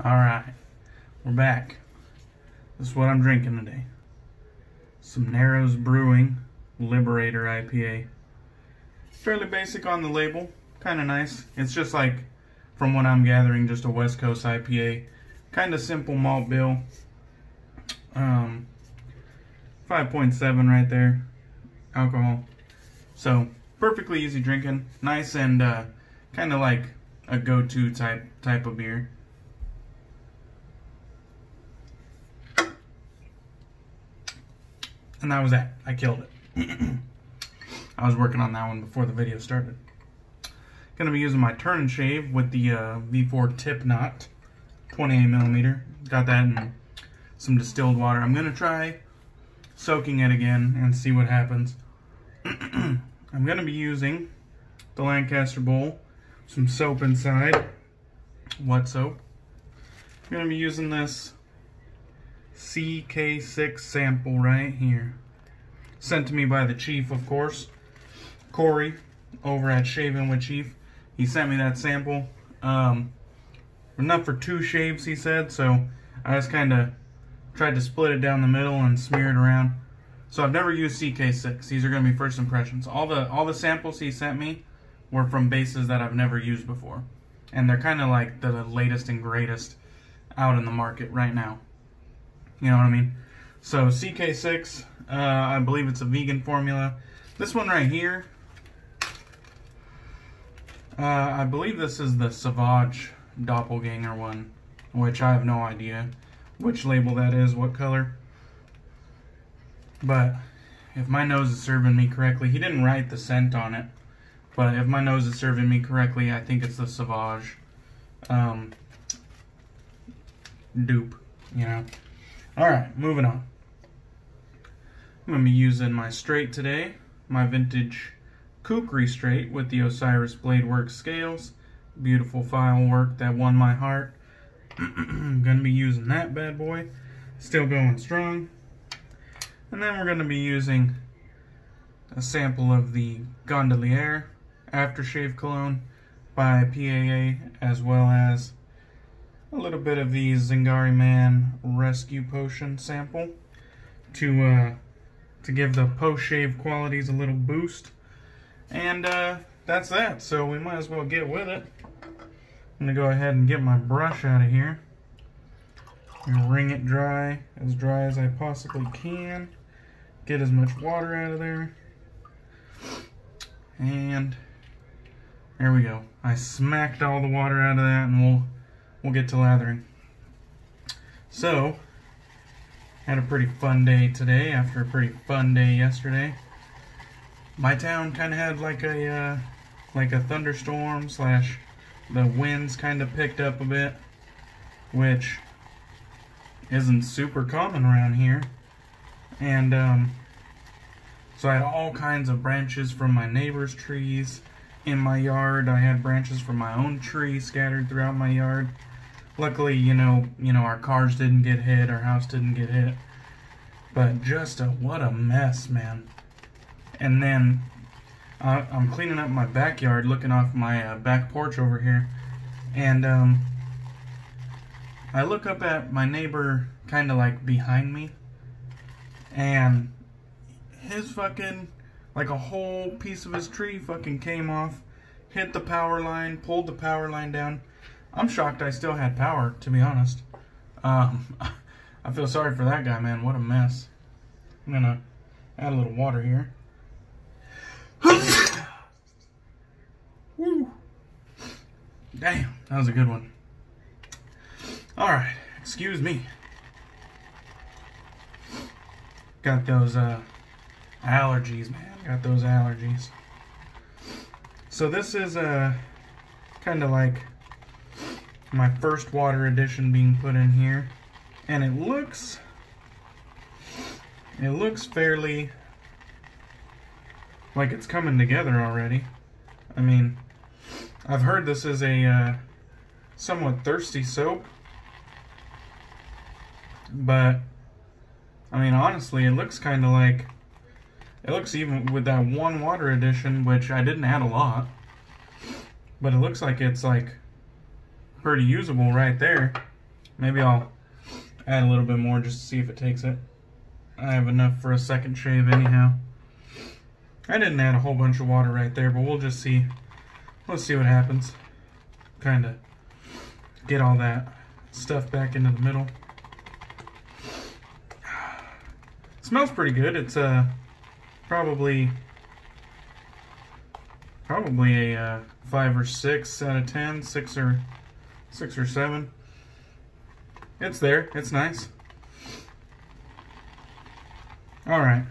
All right, we're back. This is what I'm drinking today. Some Narrows Brewing Liberator IPA. Fairly basic on the label, kind of nice. It's just like, from what I'm gathering, just a West Coast IPA. Kind of simple malt bill. Um, 5.7 right there, alcohol. So, perfectly easy drinking. Nice and uh, kind of like a go-to type type of beer. And that was that. I killed it. I was working on that one before the video started. Gonna be using my Turn N Shave with the uh, V4 tip knot, 28 millimeter. Got that in some distilled water. I'm gonna try soaking it again and see what happens. I'm gonna be using the Lancaster bowl, some soap inside, what soap. I'm gonna be using this CK6 sample right here. Sent to me by the chief, of course. Corey, over at Shaving with Chief. He sent me that sample. Um, enough for two shaves, he said, so I just kind of tried to split it down the middle and smear it around. So I've never used CK6. These are going to be first impressions. All the all the samples he sent me were from bases that I've never used before. And they're kind of like the latest and greatest out in the market right now. You know what I mean? So CK6, uh, I believe it's a vegan formula. This one right here, uh, I believe this is the Sauvage Doppelganger one, which I have no idea which label that is, what color. But if my nose is serving me correctly, he didn't write the scent on it, but if my nose is serving me correctly, I think it's the Sauvage um, dupe, you know. Alright, moving on. I'm to be using my straight today, my vintage Kukri straight with the Osiris Bladeworks scales. Beautiful file work that won my heart. I'm to be using that bad boy. Still going strong. And then we're to be using a sample of the Gondolier Aftershave Cologne by PAA as well as a little bit of the Zingari Man Rescue Potion sample to uh, to give the post-shave qualities a little boost. And uh, that's that, so we might as well get with it. I'm going to go ahead and get my brush out of here. Wring it dry, as dry as I possibly can. Get as much water out of there. And there we go. I smacked all the water out of that and we'll we'll get to lathering. So, had a pretty fun day today after a pretty fun day yesterday. My town kind of had like a uh, like a thunderstorm slash the winds kind of picked up a bit, which isn't super common around here. And um, so I had all kinds of branches from my neighbor's trees in my yard. I had branches from my own tree scattered throughout my yard. Luckily, you know, you know, our cars didn't get hit, our house didn't get hit. But just a, what a mess, man. And then uh, I'm cleaning up my backyard, looking off my uh, back porch over here, and um, I look up at my neighbor, kind of like behind me, and his fucking, like a whole piece of his tree fucking came off, hit the power line, pulled the power line down. I'm shocked I still had power, to be honest. Um, I feel sorry for that guy, man. What a mess. I'm gonna add a little water here. Woo. Damn, that was a good one. Alright, excuse me. Got those uh, allergies, man. Got those allergies. So this is uh, kind of like my first water edition being put in here. And it looks, it looks fairly like it's coming together already. I mean, I've heard this is a uh, somewhat thirsty soap. But, I mean, honestly, it looks kind of like, it looks even with that one water edition, which I didn't add a lot. But it looks like it's like pretty usable right there. Maybe I'll add a little bit more just to see if it takes it. I have enough for a second shave anyhow. I didn't add a whole bunch of water right there, but we'll just see. Let's see what happens. Kind of get all that stuff back into the middle. It smells pretty good. It's uh, probably probably a uh, five or six out of ten, six or six or seven. It's there. It's nice. All right.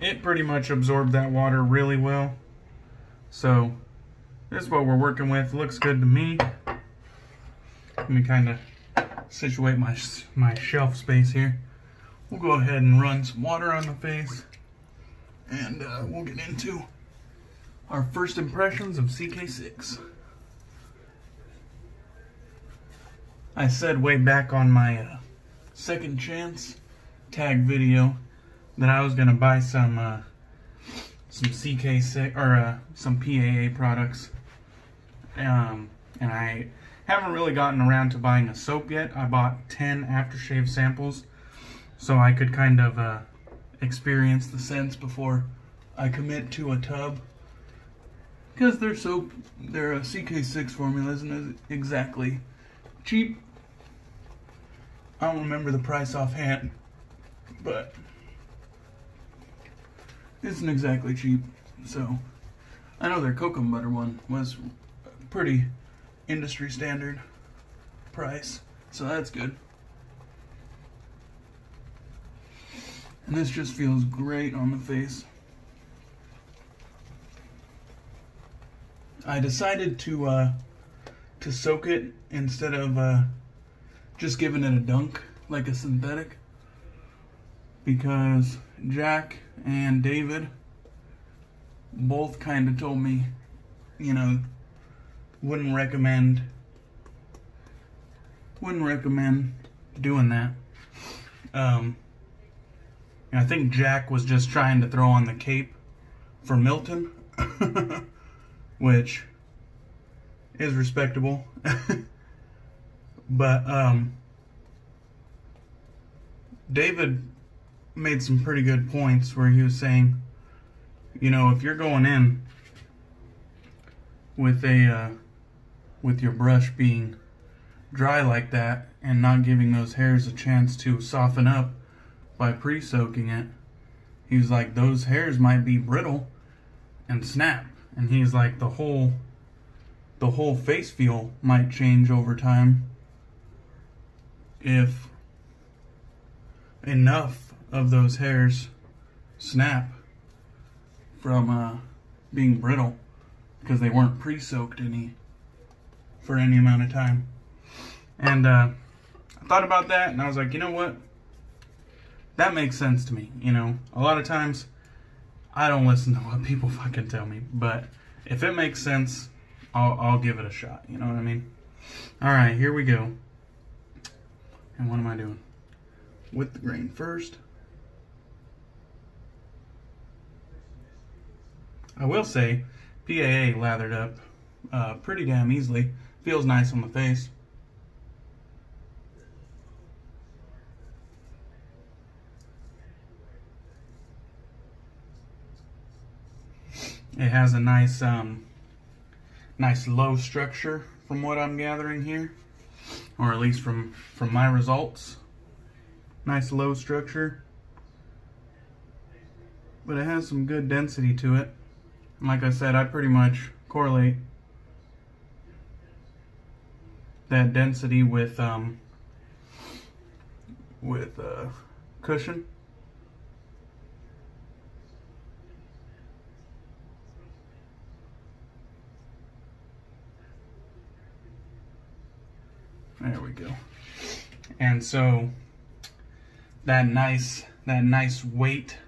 It pretty much absorbed that water really well. So this is what we're working with. Looks good to me. Let me kind of situate my my shelf space here. We'll go ahead and run some water on the face, and uh, we'll get into our first impressions of CK6. I said way back on my uh, second chance tag video that I was gonna buy some uh, some CK6 or uh, some PAA products, um, and I haven't really gotten around to buying a soap yet. I bought 10 aftershave samples so I could kind of uh, experience the scents before I commit to a tub. Because their soap, their uh, CK6 formula isn't exactly cheap. I don't remember the price offhand, but isn't exactly cheap. So I know their cocoa butter one was pretty industry standard price, so that's good. And this just feels great on the face. I decided to uh, to soak it instead of uh, just giving it a dunk like a synthetic because Jack and David both kind of told me, you know, wouldn't recommend wouldn't recommend doing that. Um, I think Jack was just trying to throw on the cape for Milton, which is respectable. but um, David made some pretty good points where he was saying, you know, if you're going in with a uh, with your brush being dry like that and not giving those hairs a chance to soften up by pre-soaking it, he's like, those hairs might be brittle and snap. And he's like, the whole, the whole face feel might change over time if enough of those hairs snap from uh, being brittle because they weren't pre-soaked any for any amount of time. And uh, I thought about that and I was like, you know what? That makes sense to me. You know, a lot of times I don't listen to what people fucking tell me, but if it makes sense, I'll, I'll give it a shot. You know what I mean? All right, here we go. And what am I doing? With the grain first. I will say, PAA lathered up uh, pretty damn easily. Feels nice on the face. It has a nice, um, nice low structure from what I'm gathering here, or at least from from my results. Nice low structure, but it has some good density to it. And like I said, I pretty much correlate that density with um, with uh, cushion. There we go. And so that nice that nice weight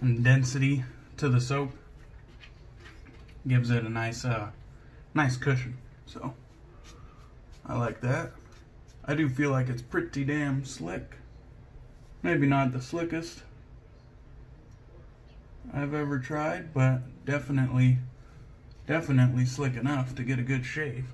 and density to the soap gives it a nice uh nice cushion. So I like that. I do feel like it's pretty damn slick. Maybe not the slickest I've ever tried, but definitely, definitely slick enough to get a good shave.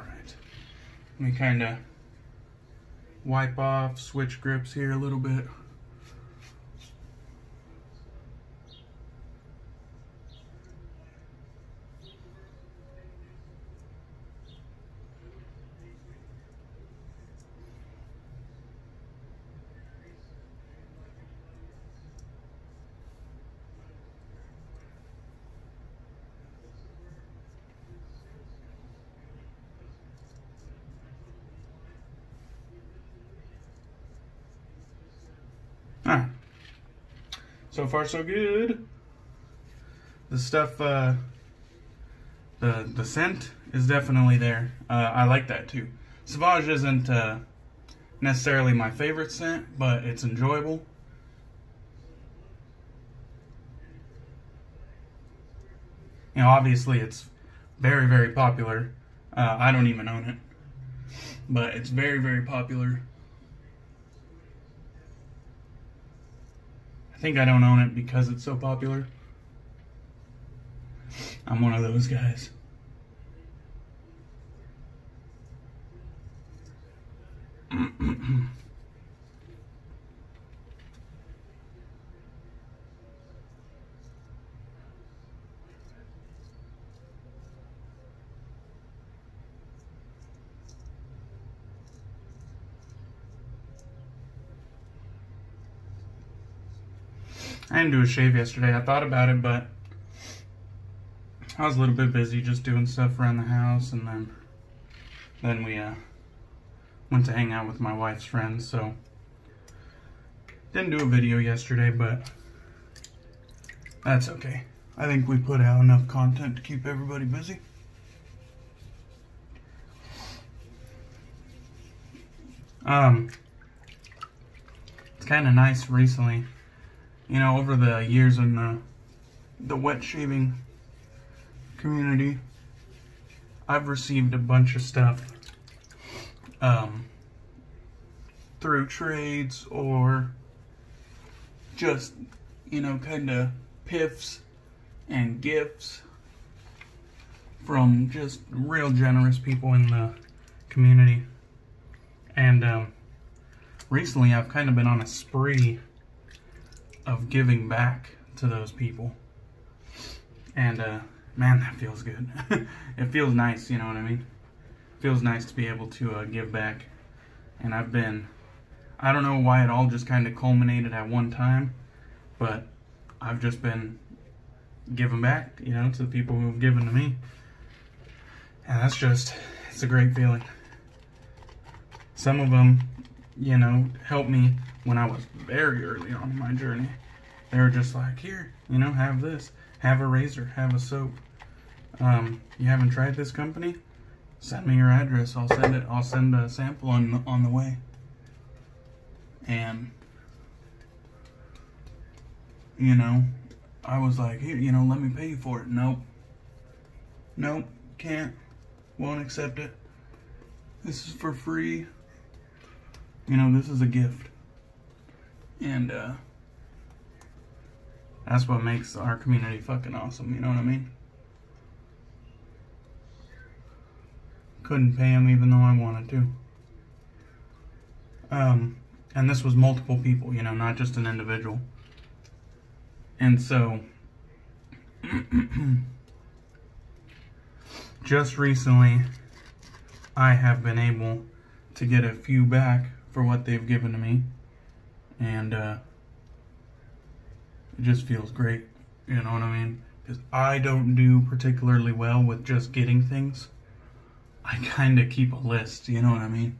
All right, Let me kind of wipe off, switch grips here a little bit. Far so good. The stuff uh the the scent is definitely there. Uh, I like that too. Sauvage isn't uh, necessarily my favorite scent, but it's enjoyable. You know, obviously it's very, very popular. Uh, I don't even own it, but it's very, very popular. Think I don't own it because it's so popular. I'm one of those guys. I didn't do a shave yesterday. I thought about it, but I was a little bit busy just doing stuff around the house, and then then we uh, went to hang out with my wife's friends. So didn't do a video yesterday, but that's okay. I think we put out enough content to keep everybody busy. Um, it's kind of nice recently you know, over the years in the, the wet shaving community, I've received a bunch of stuff um, through trades or just, you know, kind of piffs and gifts from just real generous people in the community. And um, recently I've kind of been on a spree of giving back to those people. And uh, man, that feels good. it feels nice, you know what I mean? Feels nice to be able to uh, give back. And I've been, I don't know why it all just kind of culminated at one time, but I've just been giving back, you know, to the people who have given to me. And that's just, it's a great feeling. Some of them, you know, helped me when I was very early on in my journey. They were just like, here, you know, have this, have a razor, have a soap. Um, you haven't tried this company? Send me your address. I'll send it. I'll send a sample on the, on the way. And you know, I was like, here, you know, let me pay you for it. Nope. Nope. Can't. Won't accept it. This is for free. You know, this is a gift. And, uh, that's what makes our community fucking awesome, you know what I mean? Couldn't pay him even though I wanted to. Um, and this was multiple people, you know, not just an individual. And so, just recently, I have been able to get a few back for what they've given to me. And, uh, it just feels great. You know what I mean? Because I don't do particularly well with just getting things. I kind of keep a list, you know what I mean?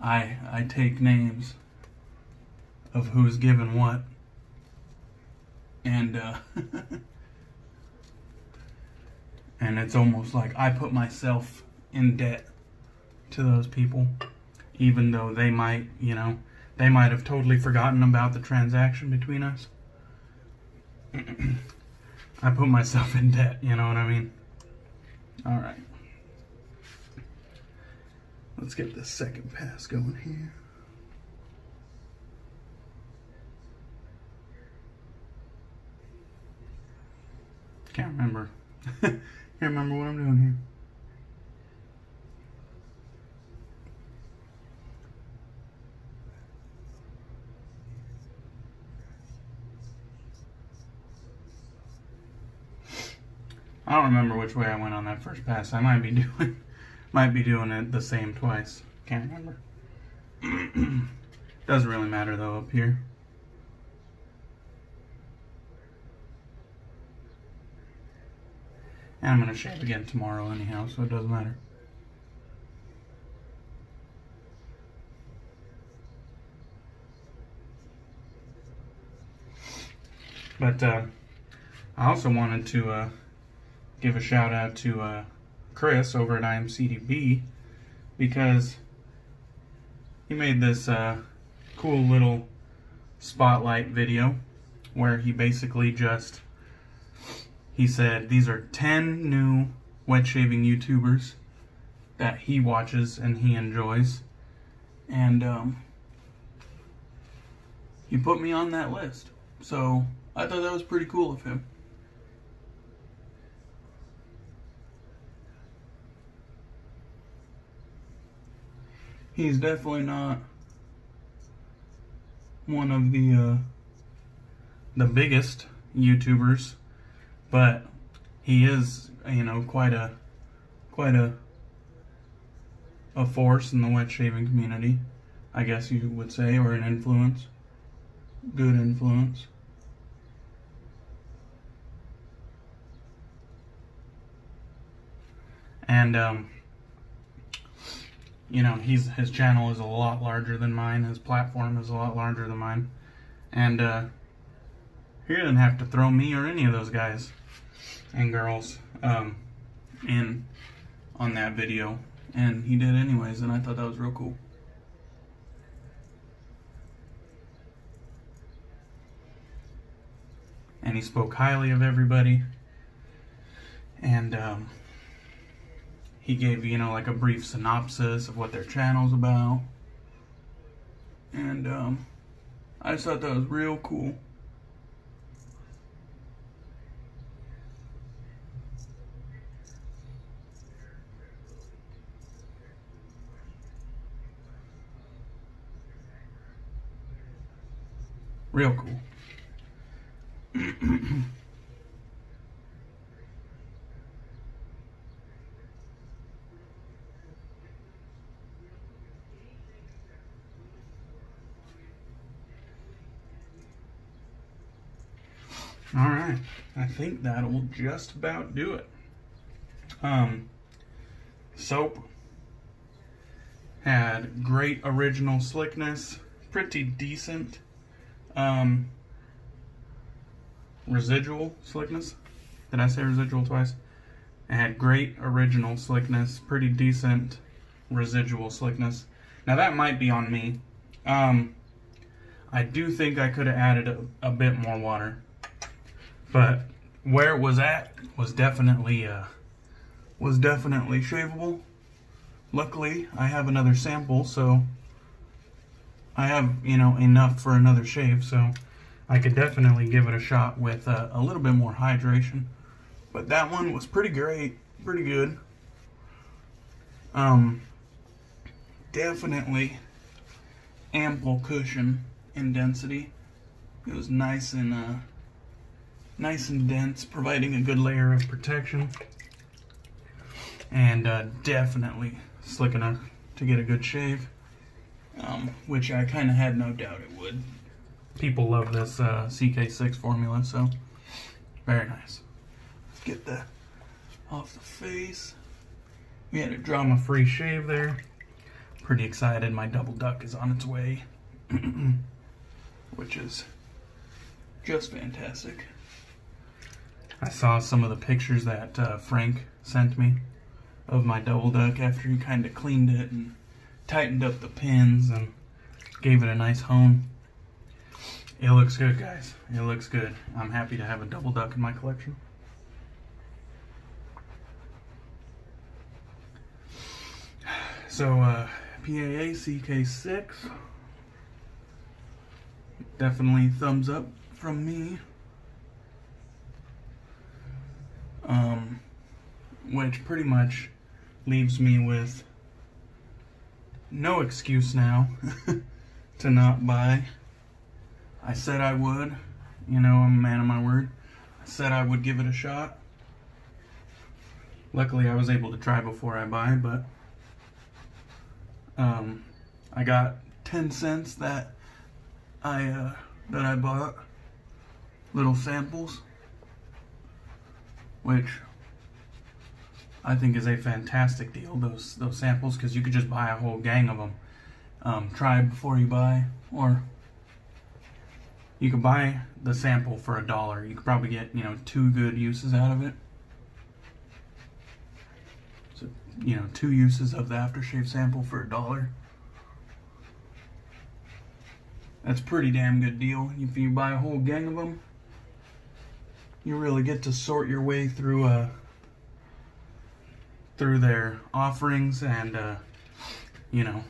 I I take names of who's given what. And uh and it's almost like I put myself in debt to those people even though they might, you know, they might have totally forgotten about the transaction between us. I put myself in debt, you know what I mean? All right. Let's get the second pass going here. Can't remember. Can't remember what I'm doing here. I don't remember which way I went on that first pass. I might be doing might be doing it the same twice. Can't remember. Doesn't really matter though up here. And I'm going to shave again tomorrow anyhow, so it doesn't matter. But uh, I also wanted to uh, give a shout out to uh, Chris over at IAMCDB because he made this uh, cool little spotlight video where he basically just he said these are 10 new wet shaving YouTubers that he watches and he enjoys and um, he put me on that list so I thought that was pretty cool of him. He's definitely not one of the uh, the biggest YouTubers, but he is, you know, quite a quite a a force in the wet shaving community, I guess you would say, or an influence, good influence. and um, you know he's his channel is a lot larger than mine. His platform is a lot larger than mine. And uh, he didn't have to throw me or any of those guys and girls um, in on that video. And he did anyways and I thought that was real cool. And he spoke highly of everybody. And um, he gave, you know, like a brief synopsis of what their channel's about. And um, I just thought that was real cool. Real cool. All right, I think that'll just about do it. Um, soap had great original slickness, pretty decent um, residual slickness. Did I say residual twice? It had great original slickness, pretty decent residual slickness. Now that might be on me. Um, I do think I could have added a, a bit more water. But where it was at was definitely uh, was definitely shavable. Luckily, I have another sample, so I have, you know, enough for another shave, so I could definitely give it a shot with uh, a little bit more hydration. But that one was pretty great, pretty good. Um, definitely ample cushion in density. It was nice and uh, nice and dense, providing a good layer of protection. And uh, definitely slick enough to get a good shave, um, which I kind of had no doubt it would. People love this uh, CK6 formula, so very nice. Let's get that off the face. We had a drama-free shave there. Pretty excited. My double duck is on its way, which is just fantastic. I saw some of the pictures that uh, Frank sent me of my double duck after he kind of cleaned it and tightened up the pins and gave it a nice hone. It looks good, guys. It looks good. I'm happy to have a double duck in my collection. So, uh, PAA CK6. Definitely thumbs up from me. Um, which pretty much leaves me with no excuse now to not buy. I said I would, you know, I'm a man of my word. I said I would give it a shot. Luckily, I was able to try before I buy, but um, I got 10 scents that I uh, that I bought little samples, which I think is a fantastic deal. Those those samples because you could just buy a whole gang of them. Um, try before you buy, or you could buy the sample for a dollar. You could probably get you know two good uses out of it. So you know two uses of the aftershave sample for a dollar. That's pretty damn good deal. If you buy a whole gang of them, you really get to sort your way through uh, through their offerings and uh, you know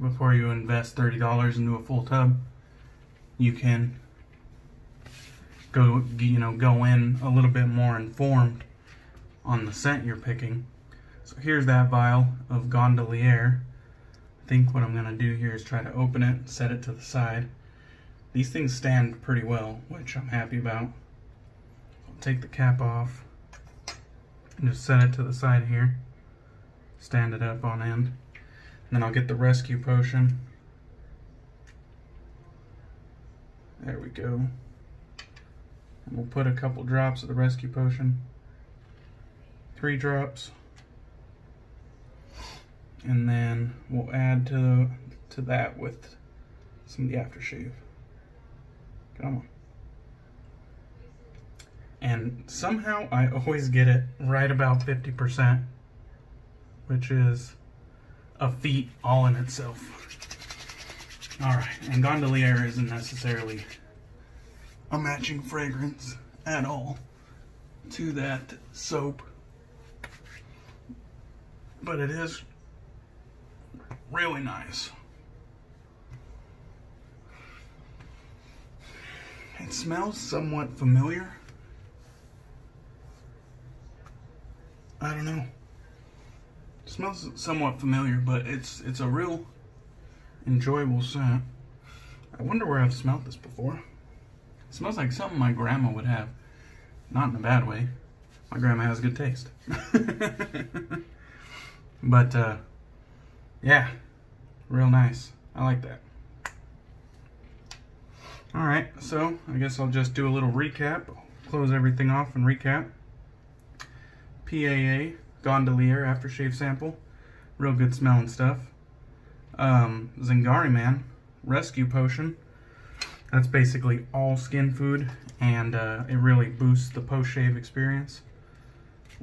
before you invest $30 into a full tub you can go you know go in a little bit more informed on the scent you're picking. So here's that vial of gondolier. I think what I'm gonna do here is try to open it set it to the side. These things stand pretty well which I'm happy about take the cap off and just set it to the side here. Stand it up on end. And then I'll get the rescue potion. There we go. And we'll put a couple drops of the rescue potion. Three drops. And then we'll add to to that with some of the aftershave. Come on and somehow I always get it right about 50%, which is a feat all in itself. Alright, and Gondolier isn't necessarily a matching fragrance at all to that soap, but it is really nice. It smells somewhat familiar. I don't know. It smells somewhat familiar, but it's it's a real enjoyable scent. I wonder where I've smelled this before. It smells like something my grandma would have. Not in a bad way. My grandma has good taste. but, uh, yeah, real nice. I like that. Alright, so I guess I'll just do a little recap. Close everything off and recap. PAA Gondolier aftershave sample. Real good smelling stuff. Um, Zingari Man Rescue Potion. That's basically all skin food, and uh, it really boosts the post-shave experience.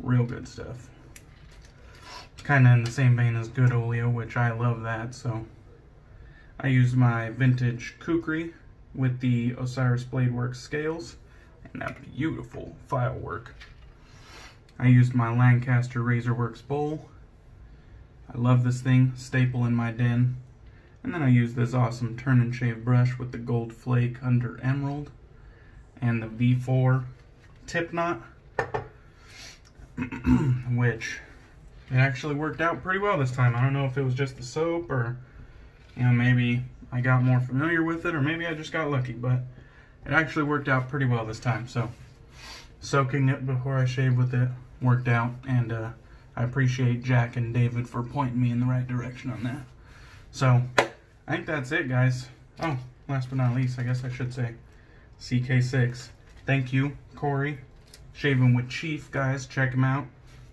Real good stuff. Kind of in the same vein as Good Oleo, which I love that, so... I used my vintage kukri with the Osiris Blade Bladeworks scales, and that beautiful file work. I used my Lancaster Razorworks bowl. I love this thing, staple in my den. And then I used this awesome Turn N Shave brush with the gold flake under emerald and the V4 tip knot, which it actually worked out pretty well this time. I don't know if it was just the soap or, you know, maybe I got more familiar with it or maybe I just got lucky, but it actually worked out pretty well this time. So soaking it before I shave with it worked out, and uh, I appreciate Jack and David for pointing me in the right direction on that. So, I think that's it, guys. Oh, last but not least, I guess I should say CK6. Thank you, Corey. Shaving with Chief, guys. Check him out.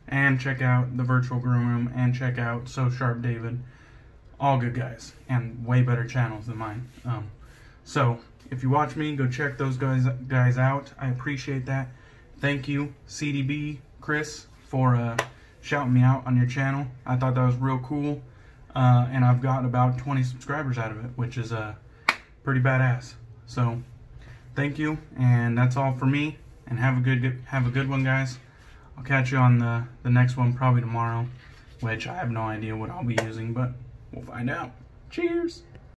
And check out the Virtual Groom Room, and check out So Sharp David. All good guys, and way better channels than mine. Um, so, if you watch me, go check those guys guys out. I appreciate that. Thank you, CDB, Chris, for uh, shouting me out on your channel. I thought that was real cool. Uh, and I've got about 20 subscribers out of it, which is uh, pretty badass. So, thank you, and that's all for me. And have a good, have a good one, guys. I'll catch you on the the next one probably tomorrow, which I have no idea what I'll be using, but we'll find out. Cheers.